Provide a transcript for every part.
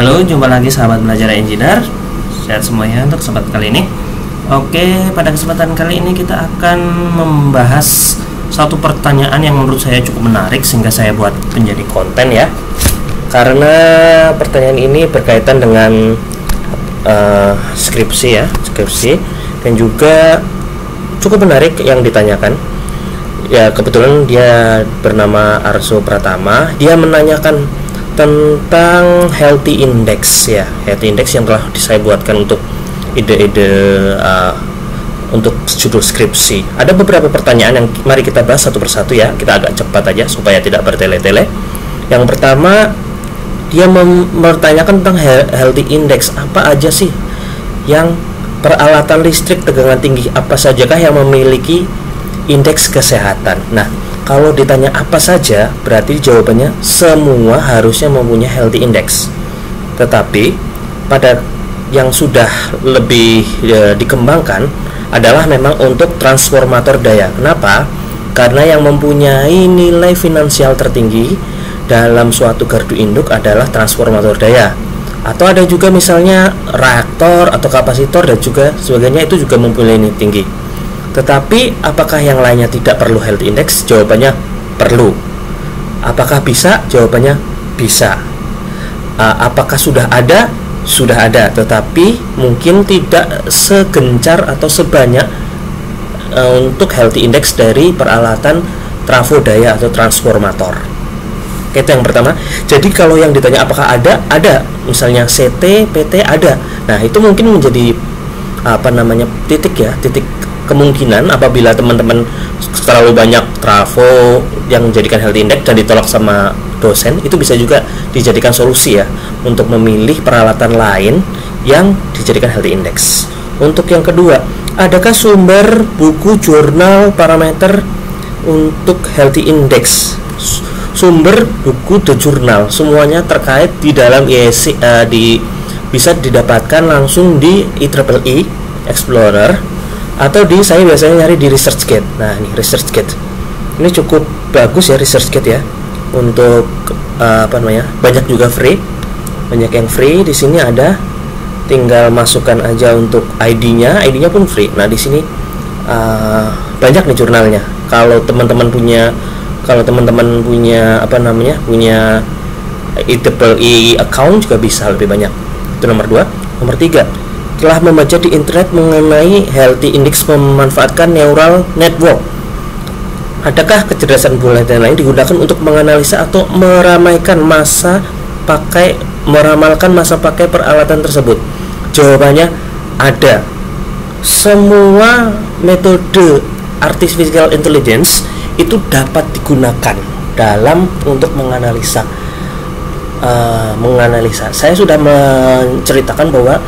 Halo, jumpa lagi sahabat belajar engineer. Sehat semuanya untuk kesempatan kali ini. Oke, pada kesempatan kali ini kita akan membahas satu pertanyaan yang menurut saya cukup menarik sehingga saya buat menjadi konten ya. Karena pertanyaan ini berkaitan dengan uh, skripsi ya, skripsi dan juga cukup menarik yang ditanyakan. Ya, kebetulan dia bernama Arso Pratama. Dia menanyakan tentang healthy index ya. Healthy index yang telah saya buatkan untuk ide-ide uh, untuk judul skripsi. Ada beberapa pertanyaan yang mari kita bahas satu persatu ya. Kita agak cepat aja supaya tidak bertele-tele. Yang pertama dia mempertanyakan tentang healthy index. Apa aja sih yang peralatan listrik tegangan tinggi? Apa sajakah yang memiliki indeks kesehatan? Nah kalau ditanya apa saja, berarti jawabannya semua harusnya mempunyai healthy index. Tetapi pada yang sudah lebih e, dikembangkan adalah memang untuk transformator daya. Kenapa? Karena yang mempunyai nilai finansial tertinggi dalam suatu gardu induk adalah transformator daya. Atau ada juga misalnya reaktor atau kapasitor dan juga sebagainya itu juga mempunyai nilai tinggi. Tetapi apakah yang lainnya tidak perlu health index? Jawabannya perlu. Apakah bisa? Jawabannya bisa. Uh, apakah sudah ada? Sudah ada, tetapi mungkin tidak segencar atau sebanyak uh, untuk healthy index dari peralatan trafo daya atau transformator. Itu yang pertama. Jadi kalau yang ditanya apakah ada? Ada. Misalnya CT, PT ada. Nah, itu mungkin menjadi apa namanya titik ya, titik kemungkinan apabila teman-teman terlalu banyak trafo yang menjadikan health index dan ditolak sama dosen itu bisa juga dijadikan solusi ya untuk memilih peralatan lain yang dijadikan health index. Untuk yang kedua, adakah sumber buku jurnal parameter untuk healthy index? Sumber buku the journal semuanya terkait di dalam IEC uh, di bisa didapatkan langsung di IEEE Explorer atau di saya biasanya nyari di ResearchGate nah ini ResearchGate ini cukup bagus ya ResearchGate ya. Untuk uh, apa namanya banyak juga free. Banyak yang free. Di sini ada tinggal masukkan aja untuk ID-nya ID-nya pun free. Nah di sini uh, banyak nih jurnalnya. Kalau teman-teman punya kalau teman-teman punya apa namanya punya IEEE account juga bisa lebih banyak. Itu nomor dua. Nomor tiga telah membaca di internet mengenai healthy index memanfaatkan neural network. Adakah kecerdasan buatan lain digunakan untuk menganalisa atau meramaikan masa pakai meramalkan masa pakai peralatan tersebut? Jawabannya ada. Semua metode artificial intelligence itu dapat digunakan dalam untuk menganalisa uh, menganalisa. Saya sudah menceritakan bahwa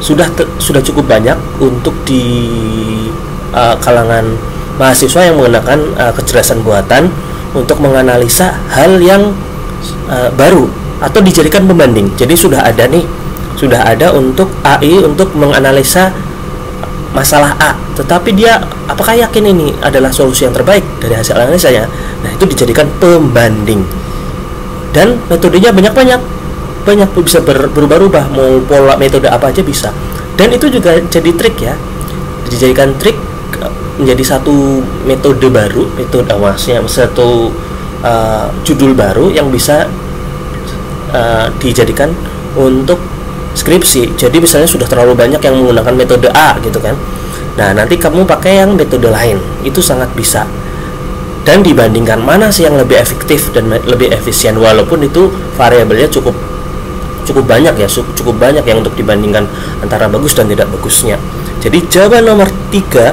sudah sudah cukup banyak untuk di uh, kalangan mahasiswa yang menggunakan uh, kecerdasan buatan untuk menganalisa hal yang uh, baru atau dijadikan pembanding. Jadi sudah ada nih, sudah ada untuk AI untuk menganalisa masalah A, tetapi dia apakah yakin ini adalah solusi yang terbaik dari hasil analisanya? Nah, itu dijadikan pembanding. Dan metodenya banyak-banyak banyak bisa ber, berubah-ubah mau pola metode apa aja bisa. Dan itu juga jadi trik ya. Dijadikan trik eh, menjadi satu metode baru metode awasnya satu uh, judul baru yang bisa uh, dijadikan untuk skripsi. Jadi misalnya sudah terlalu banyak yang menggunakan metode A gitu kan. Nah nanti kamu pakai yang metode lain. Itu sangat bisa. Dan dibandingkan mana sih yang lebih efektif dan lebih efisien. Walaupun itu variabelnya cukup cukup banyak ya cukup banyak yang untuk dibandingkan antara bagus dan tidak bagusnya. Jadi jawaban nomor tiga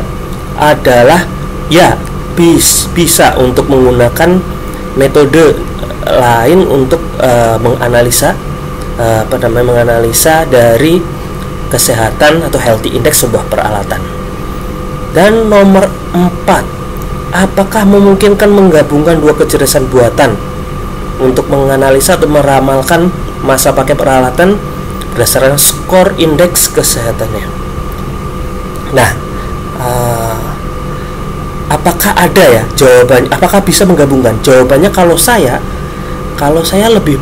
adalah ya bis, bisa untuk menggunakan metode eh, lain untuk uh, menganalisa uh, apa namanya menganalisa dari kesehatan atau healthy index sebuah peralatan. Dan nomor empat apakah memungkinkan menggabungkan dua kecerdasan buatan untuk menganalisa atau meramalkan masa pakai peralatan berdasarkan skor indeks kesehatannya. Nah, uh, apakah ada ya jawabannya? Apakah bisa menggabungkan? Jawabannya kalau saya, kalau saya lebih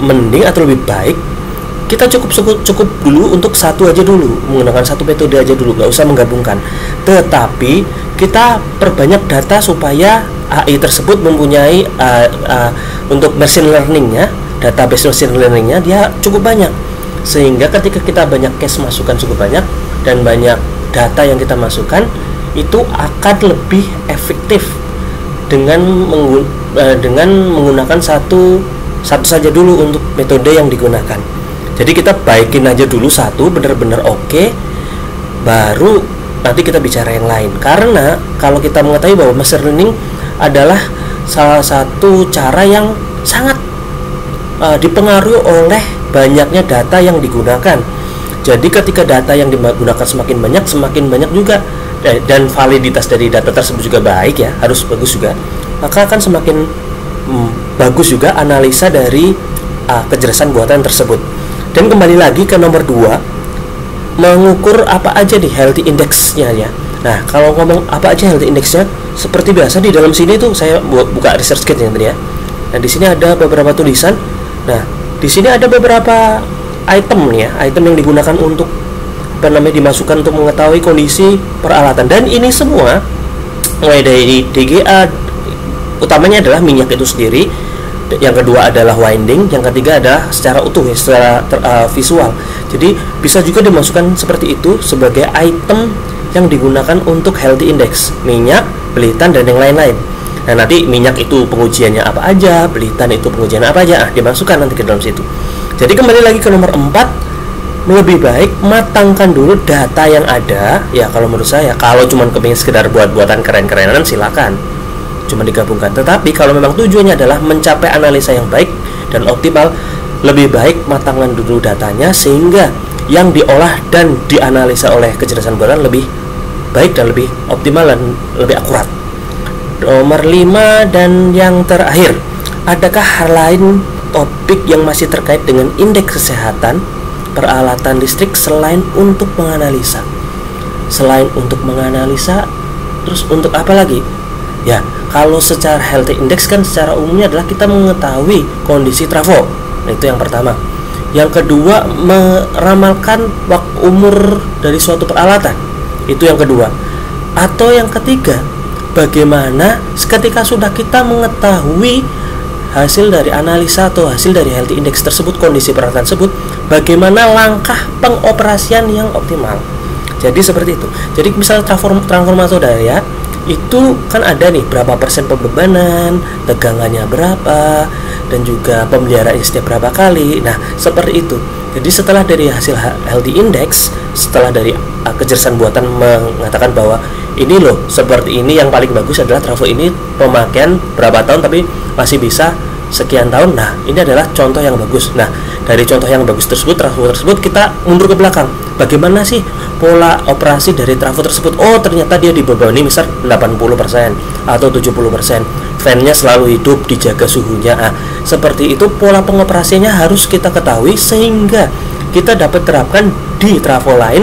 mending atau lebih baik kita cukup cukup cukup dulu untuk satu aja dulu menggunakan satu metode aja dulu nggak usah menggabungkan tetapi kita perbanyak data supaya AI tersebut mempunyai uh, uh, untuk machine learningnya database machine learningnya dia cukup banyak. Sehingga ketika kita banyak case masukan cukup banyak dan banyak data yang kita masukkan itu akan lebih efektif dengan menggun uh, dengan menggunakan satu satu saja dulu untuk metode yang digunakan. Jadi kita baikin aja dulu satu benar-benar oke okay, baru nanti kita bicara yang lain. Karena kalau kita mengetahui bahwa machine learning adalah salah satu cara yang sangat uh, dipengaruhi oleh banyaknya data yang digunakan. Jadi ketika data yang digunakan semakin banyak semakin banyak juga dan validitas dari data tersebut juga baik ya harus bagus juga maka akan semakin hmm, bagus juga analisa dari uh, kejelasan buatan tersebut. Dan kembali lagi ke nomor 2 mengukur apa aja di healthy indexnya ya nah kalau ngomong apa aja healthy indexnya seperti biasa di dalam sini tuh saya buka research kit ya ya. Nah di sini ada beberapa tulisan. Nah di sini ada beberapa item ya item yang digunakan untuk apa namanya dimasukkan untuk mengetahui kondisi peralatan. Dan ini semua mulai dari DGA utamanya adalah minyak itu sendiri. Yang kedua adalah winding, yang ketiga adalah secara utuh ya, secara ter, uh, visual. Jadi bisa juga dimasukkan seperti itu sebagai item yang digunakan untuk healthy index, minyak, belitan dan yang lain-lain. Nah, nanti minyak itu pengujiannya apa aja, belitan itu pengujiannya apa aja, ah, dimasukkan nanti ke dalam situ. Jadi kembali lagi ke nomor 4, lebih baik matangkan dulu data yang ada ya kalau menurut saya kalau cuma kepingin sekedar buat buatan keren-kerenan silakan cuma digabungkan. Tetapi kalau memang tujuannya adalah mencapai analisa yang baik dan optimal, lebih baik matangkan dulu datanya sehingga yang diolah dan dianalisa oleh kecerdasan buatan lebih baik dan lebih optimal dan lebih akurat. Nomor 5 dan yang terakhir, adakah hal lain topik yang masih terkait dengan indeks kesehatan peralatan listrik selain untuk menganalisa? Selain untuk menganalisa, terus untuk apa lagi? Ya, kalau secara healthy index kan secara umumnya adalah kita mengetahui kondisi trafo nah, itu yang pertama yang kedua meramalkan waktu umur dari suatu peralatan itu yang kedua atau yang ketiga bagaimana ketika sudah kita mengetahui hasil dari analisa atau hasil dari healthy index tersebut kondisi peralatan tersebut bagaimana langkah pengoperasian yang optimal jadi seperti itu jadi misalnya transform, transformator daya itu kan ada nih berapa persen pembebanan, tegangannya berapa, dan juga pemeliharaan setiap berapa kali. Nah, seperti itu. Jadi setelah dari hasil healthy index, setelah dari uh, kecerdasan buatan mengatakan bahwa ini loh seperti ini yang paling bagus adalah trafo ini pemakaian berapa tahun tapi masih bisa sekian tahun. Nah, ini adalah contoh yang bagus. Nah, dari contoh yang bagus tersebut, trafo tersebut kita mundur ke belakang. Bagaimana sih pola operasi dari trafo tersebut? Oh, ternyata dia dibebani misal 80% atau 70%. Fan-nya selalu hidup, dijaga suhunya. Nah, seperti itu pola pengoperasiannya harus kita ketahui sehingga kita dapat terapkan di trafo lain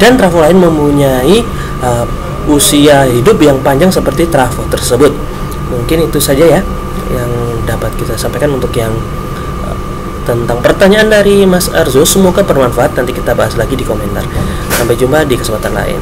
dan trafo lain mempunyai uh, usia hidup yang panjang seperti trafo tersebut. Mungkin itu saja ya yang dapat kita sampaikan untuk yang uh, tentang pertanyaan dari Mas Arzo semoga bermanfaat. Nanti kita bahas lagi di komentar. Sampai jumpa di kesempatan lain